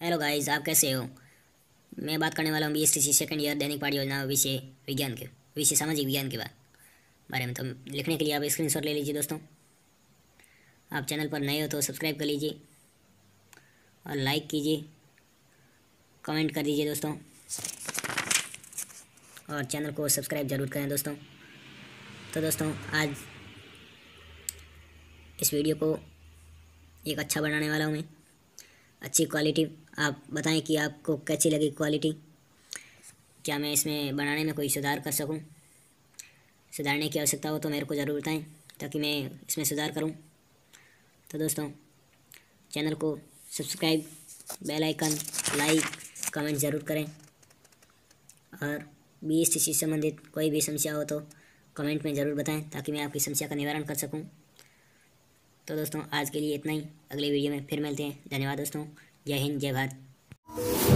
Hello guys आप कैसे हो? मैं बात करने वाला हूँ B S T C second year दैनिक पाठ योजना विषय विज्ञान के, विषय सामाजिक विज्ञान के बाद बारे में। तो लिखने के लिए आप स्क्रीनशॉट ले लीजिए दोस्तों। आप चैनल पर नए हो तो सब्सक्राइब कर लीजिए और लाइक कीजिए कमेंट कर दीजिए दोस्तों। और चैनल को सब्सक्राइब ज़रूर करें दोस्तों। तो दोस्तों, आज इस वीडियो को एक अच्छा बनाने वाला हूँ मैं। अच्छी क्वालिटी आप बताएँ कि आपको कैसी लगी क्वालिटी क्या मैं इसमें बनाने में कोई सुधार कर सकूँ? सुधारने की आवश्यकता हो तो मेरे को ज़रूर बताएँ, ताकि मैं इसमें सुधार करूँ। तो दोस्तों, चैनल को subscribe bell icon like comment ज़रूर करें। और बी एस संबंधित कोई भी समस्या हो तो कमेंट में ज़रूर बताएँ, ताकि मैं आपकी समस्या का निवारण कर सकूँ। तो दोस्तों, आज के लिए इतना ही। अगले वीडियो में फिर मिलते हैं। धन्यवाद दोस्तों। जय हिंद, जय भारत।